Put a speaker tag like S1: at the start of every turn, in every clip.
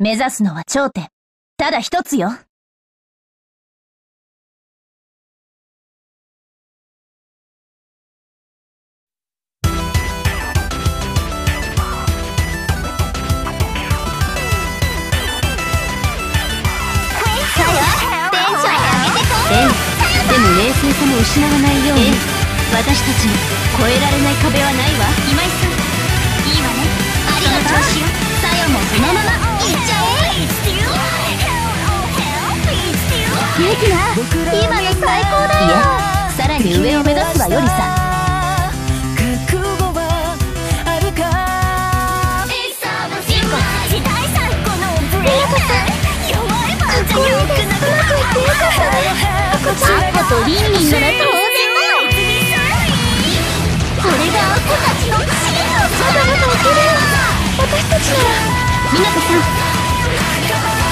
S1: 目指すのは頂点。ただ一つよ。
S2: でも冷静さも失わないように私たちに越えられない壁はないわ
S1: 今井さん。いいわね。ありがとう。
S2: ユキナ今の最高だ
S1: いや、さらに上を目指すわよりさ。
S2: アコちゃんアコとリンリンなら当然これがアコたちの真のまだまだいけるよ私たちなら
S1: みなこさん。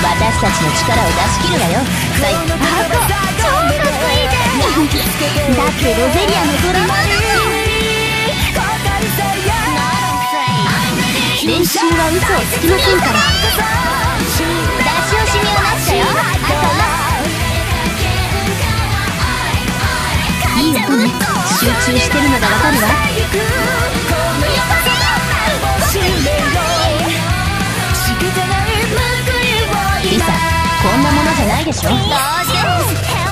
S1: 私たちの力を出し切るわよ。さい。
S2: アコ超かっこいいねだってロゼリアのドラマーだもん練習は嘘をつきませんから
S1: 出し惜しみはなしだよ。
S2: いいわね集中してるのがわかるわ
S1: しょ。どうしても。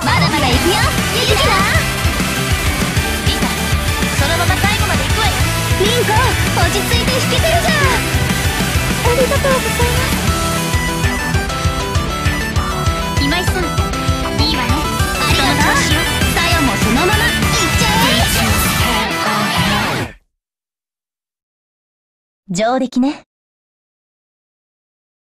S1: まだまだ行くよ。ゆきな。リサ、そのまま最後まで行くわよ。
S2: リンコ落ち着いて弾けてるじゃんありがとうございます
S1: 今井さん、いいわね。ありがとう。さよもそのまま、行っちゃえ。上出来ね。